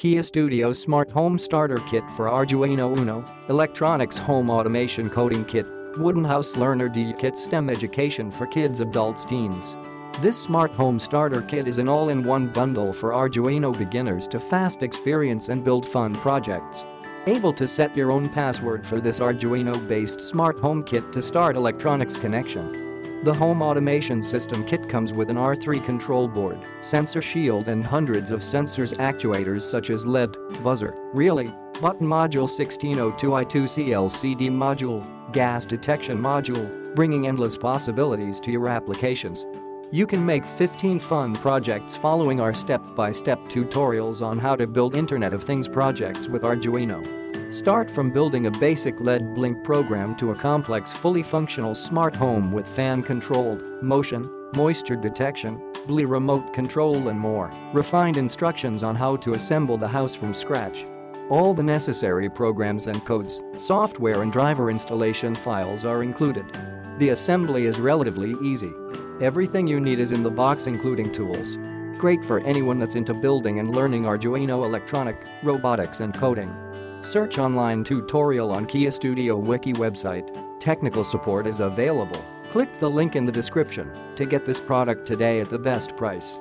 Keyestudio Smart Home Starter Kit for Arduino Uno, Electronics Home Automation Coding Kit, Wooden House Learner D Kit STEM Education for Kids Adults Teens. This smart home starter kit is an all-in-one bundle for Arduino beginners to fast experience and build fun projects. Able to set your own password for this Arduino-based smart home kit to start electronics connection. The home automation system kit comes with an R3 control board, sensor shield and hundreds of sensors actuators such as LED, buzzer, relay, button module 1602i2c LCD module, gas detection module, bringing endless possibilities to your applications. You can make 15 fun projects following our step-by-step tutorials on how to build Internet of Things projects with Arduino. Start from building a basic LED blink program to a complex fully functional smart home with fan-controlled, motion, moisture detection, BLE remote control and more. Refined instructions on how to assemble the house from scratch. All the necessary programs and codes, software and driver installation files are included. The assembly is relatively easy. Everything you need is in the box including tools. Great for anyone that's into building and learning Arduino electronic, robotics and coding. Search online tutorial on Keyestudio Wiki website. Technical support is available. Click the link in the description to get this product today at the best price.